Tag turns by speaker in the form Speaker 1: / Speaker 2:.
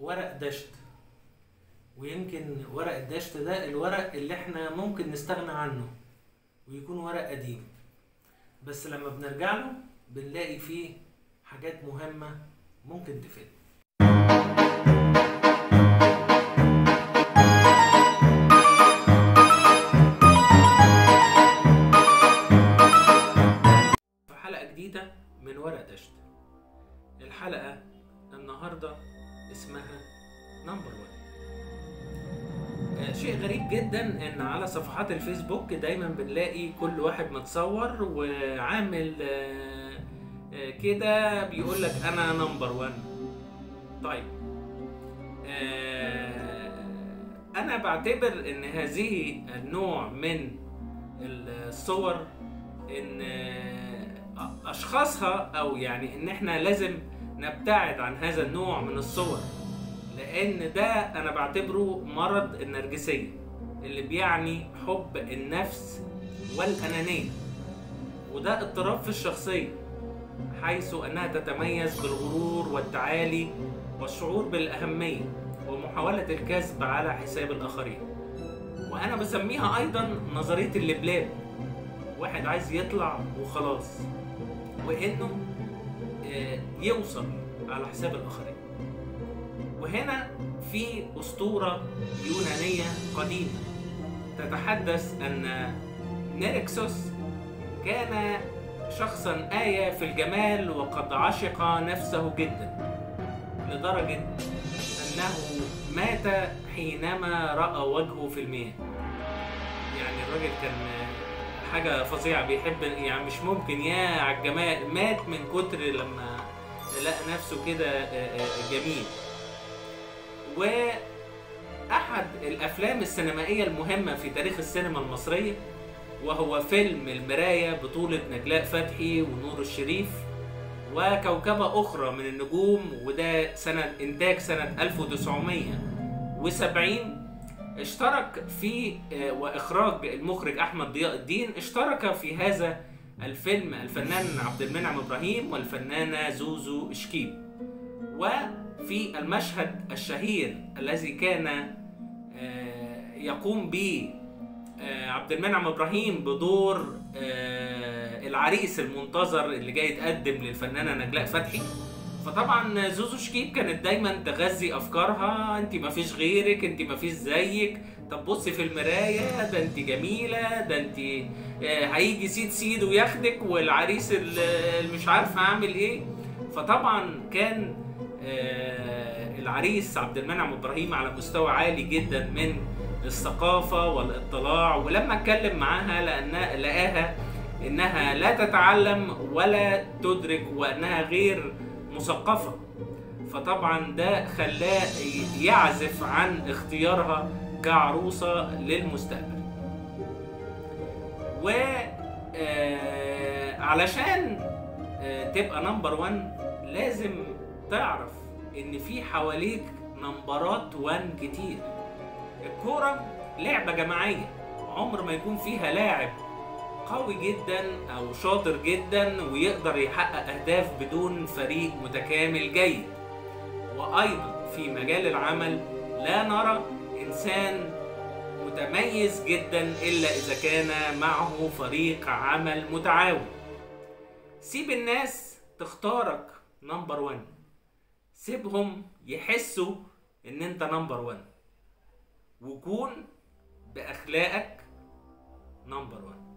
Speaker 1: ورق دشت. ويمكن ورق الدشت ده الورق اللي إحنا ممكن نستغنى عنه ويكون ورق قديم. بس لما بنرجع له بنلاقي فيه حاجات مهمة ممكن تفيد. في حلقة جديدة من ورق دشت. الحلقة النهاردة اسمها number 1 شيء غريب جدا إن على صفحات الفيسبوك دايما بنلاقي كل واحد متصور وعامل آه، آه، كده بيقول لك أنا number 1 طيب. آه، أنا بعتبر إن هذه النوع من الصور إن آه، أشخاصها أو يعني إن إحنا لازم نبتعد عن هذا النوع من الصور لأن ده أنا بعتبره مرض النرجسية اللي بيعني حب النفس والأنانية. وده اضطراب في الشخصية حيث أنها تتميز بالغرور والتعالي والشعور بالأهمية ومحاولة الكسب على حساب الآخرين. وأنا بسميها أيضا نظرية اللبلاب واحد عايز يطلع وخلاص وإنه آه، يوصل على حساب الآخرين. وهنا في أسطورة يونانية قديمة. تتحدث أن نيركسوس كان شخصا آية في الجمال وقد عشق نفسه جدا لدرجة أنه مات حينما رأى وجهه في المياه. يعني الراجل كان حاجة فظيعة. بيحب يعني مش ممكن. يا على الجمال. مات من كتر لما لقى نفسه كده جميل. وأحد الأفلام السينمائية المهمة في تاريخ السينما المصرية وهو فيلم المراية بطولة نجلاء فتحي ونور الشريف وكوكبة أخرى من النجوم وده سنة إنتاج سنة 1970 اشترك في آه، وإخراج المخرج أحمد ضياء الدين اشترك في هذا الفيلم الفنان عبد المنعم إبراهيم والفنانة زوزو شكيب وفي المشهد الشهير الذي كان آه، يقوم به آه، عبد المنعم إبراهيم بدور العريس المنتظر اللي جاي يتقدم للفنانة نجلاء فتحي. فطبعا زوزو شكيب كانت دايما تغذي أفكارها. انت ما فيش غيرك انت ما فيش زيك. طب بصي في المراية ده انت جميلة ده انت آه، هيجي سيد سيد وياخدك والعريس اللي مش عارفه عامل إيه. فطبعا كان آه، العريس عبد المنعم إبراهيم على مستوى عالي جدا من الثقافة والاطلاع. ولما اتكلم معاها لأنها لقاها إنها لا تتعلم ولا تدرك وأنها غير مثقفة. فطبعا ده خلاه يعزف عن اختيارها كعروسة للمستقبل. و آه، علشان آه، تبقى نمبر 1 لازم تعرف إن في حواليك نمبرات 1 كتير. الكورة لعبة جماعية عمر ما يكون فيها لاعب قوي جدا أو شاطر جدا ويقدر يحقق أهداف بدون فريق متكامل جيد. وأيضا في مجال العمل لا نرى إنسان متميز جدا إلا إذا كان معه فريق عمل متعاون. سيب الناس تختارك نمبر 1 سيبهم يحسوا إن أنت نمبر 1 وكون بأخلاقك نمبر 1